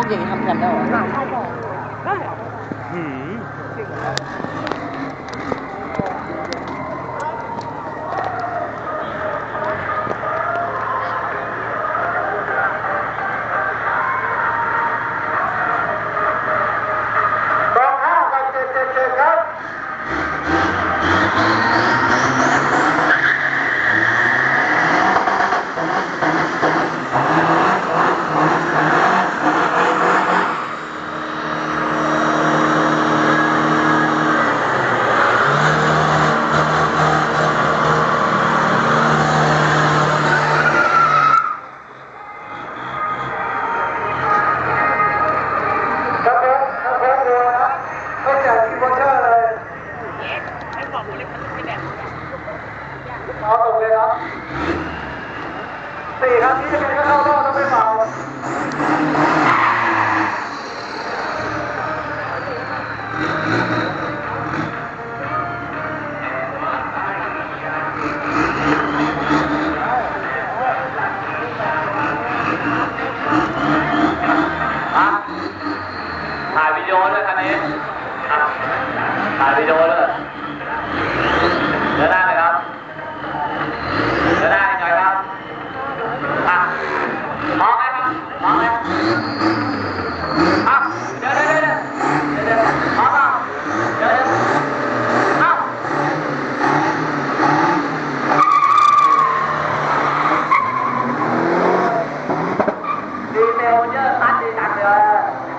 วกอย่างนี้ทำกันได้เหรอหืม เอตกเลยครับสี่ครับที่จะเป็นก็เข้ารอบต้องไม่เมาถ่ายวิดีโอด้วยคันนี้ถ่ายวิดีโอด้วยเดินหน้าเลยครับเดินหน้าอีกหน่อยครับอะมองไหมครับมองไหมอะเดี๋ยวเดี๋ยวเดี๋ยวเดี๋ยวเดี๋ยวมองเปล่าเดี๋ยวเดี๋ยวเอ้า ดีเซ